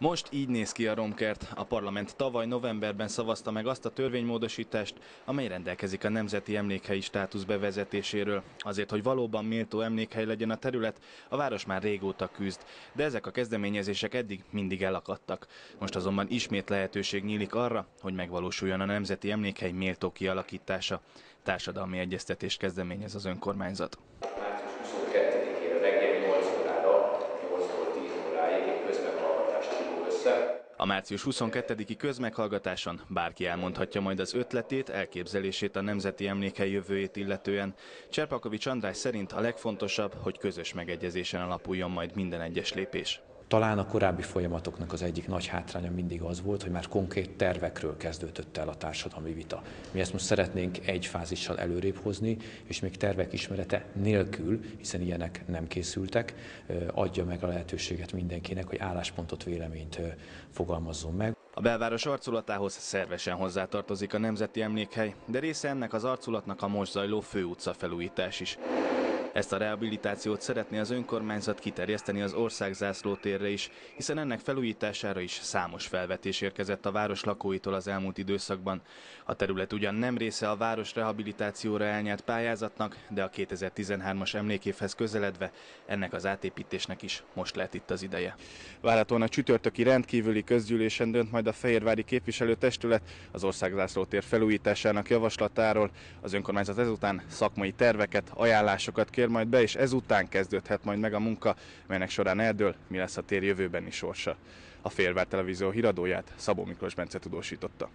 Most így néz ki a romkert. A parlament tavaly novemberben szavazta meg azt a törvénymódosítást, amely rendelkezik a nemzeti emlékhelyi státusz bevezetéséről. Azért, hogy valóban méltó emlékhely legyen a terület, a város már régóta küzd, de ezek a kezdeményezések eddig mindig elakadtak. Most azonban ismét lehetőség nyílik arra, hogy megvalósuljon a nemzeti emlékhely méltó kialakítása. Társadalmi egyeztetést kezdeményez az önkormányzat. A március 22-i közmeghallgatáson bárki elmondhatja majd az ötletét, elképzelését a Nemzeti Emlékhely jövőjét illetően. Cserpakovics András szerint a legfontosabb, hogy közös megegyezésen alapuljon majd minden egyes lépés. Talán a korábbi folyamatoknak az egyik nagy hátránya mindig az volt, hogy már konkrét tervekről kezdődött el a társadalmi vita. Mi ezt most szeretnénk egy fázissal előrébb hozni, és még tervek ismerete nélkül, hiszen ilyenek nem készültek, adja meg a lehetőséget mindenkinek, hogy álláspontot, véleményt fogalmazzon meg. A belváros arculatához szervesen hozzátartozik a Nemzeti Emlékhely, de része ennek az arculatnak a most zajló főutca felújítás is. Ezt a rehabilitációt szeretné az önkormányzat kiterjeszteni az országzászló térre is, hiszen ennek felújítására is számos felvetés érkezett a város lakóitól az elmúlt időszakban. A terület ugyan nem része a város rehabilitációra elnyert pályázatnak, de a 2013-as emlékévhez közeledve ennek az átépítésnek is most lett itt az ideje. Várhatóan a csütörtöki rendkívüli közgyűlésen dönt majd a Fehérvári képviselőtestület az országzászló tér felújításának javaslatáról. Az önkormányzat ezután szakmai terveket, ajánlásokat kér majd be, és ezután kezdődhet majd meg a munka, melynek során eldől, mi lesz a tér jövőbeni sorsa. A Félvár Televízió híradóját Szabó Miklós Bence tudósította.